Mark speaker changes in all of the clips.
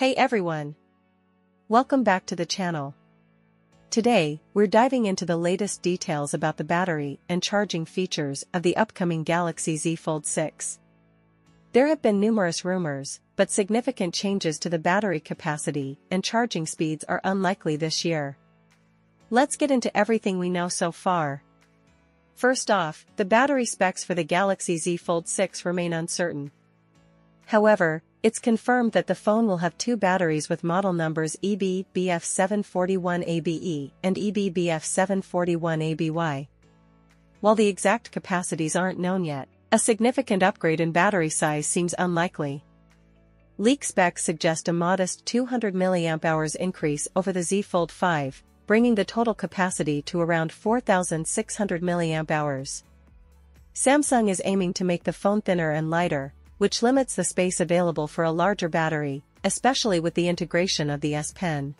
Speaker 1: Hey everyone! Welcome back to the channel. Today, we're diving into the latest details about the battery and charging features of the upcoming Galaxy Z Fold 6. There have been numerous rumors, but significant changes to the battery capacity and charging speeds are unlikely this year. Let's get into everything we know so far. First off, the battery specs for the Galaxy Z Fold 6 remain uncertain. However, it's confirmed that the phone will have two batteries with model numbers EB-BF741ABE and EB-BF741ABY. While the exact capacities aren't known yet, a significant upgrade in battery size seems unlikely. Leak specs suggest a modest 200 mAh increase over the Z Fold 5, bringing the total capacity to around 4,600 mAh. Samsung is aiming to make the phone thinner and lighter, which limits the space available for a larger battery, especially with the integration of the S Pen.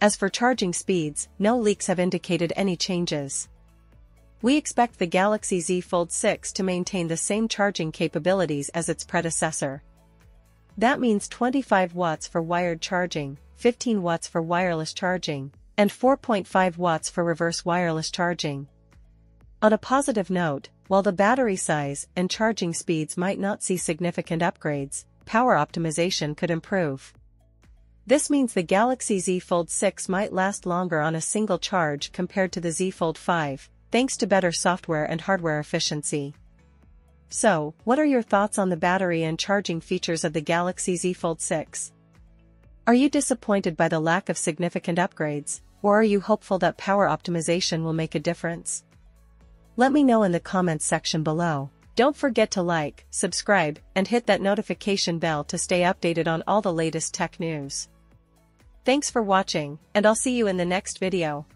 Speaker 1: As for charging speeds, no leaks have indicated any changes. We expect the Galaxy Z Fold 6 to maintain the same charging capabilities as its predecessor. That means 25 watts for wired charging, 15 watts for wireless charging, and 4.5 watts for reverse wireless charging. On a positive note, while the battery size and charging speeds might not see significant upgrades, power optimization could improve. This means the Galaxy Z Fold 6 might last longer on a single charge compared to the Z Fold 5, thanks to better software and hardware efficiency. So, what are your thoughts on the battery and charging features of the Galaxy Z Fold 6? Are you disappointed by the lack of significant upgrades, or are you hopeful that power optimization will make a difference? Let me know in the comments section below. Don't forget to like, subscribe, and hit that notification bell to stay updated on all the latest tech news. Thanks for watching, and I'll see you in the next video.